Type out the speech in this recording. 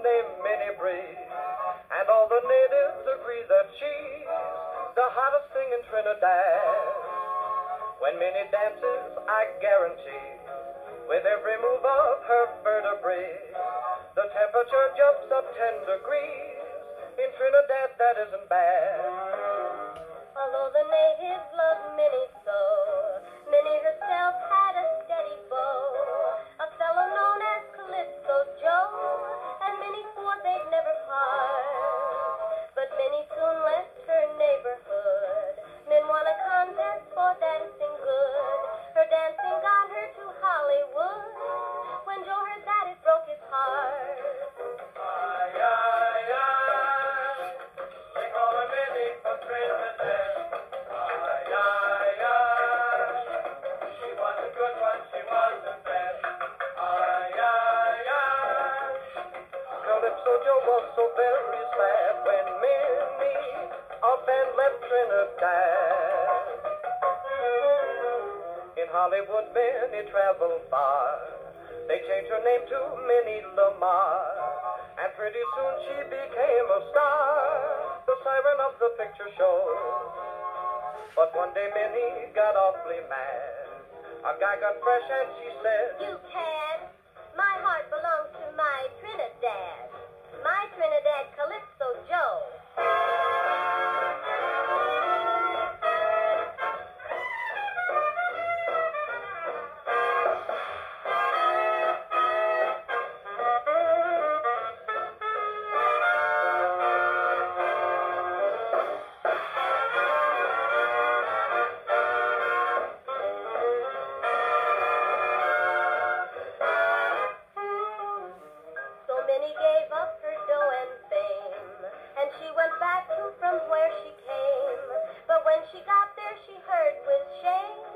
named Minnie Bree. And all the natives agree that she's the hottest thing in Trinidad. When Minnie dances, I guarantee, with every move of her vertebrae, the temperature jumps up 10 degrees. In Trinidad, that isn't Hollywood many traveled far. They changed her name to Minnie Lamar. And pretty soon she became a star, the siren of the picture show. But one day Minnie got awfully mad. I've got confession, she said. where she came, but when she got there she heard with shame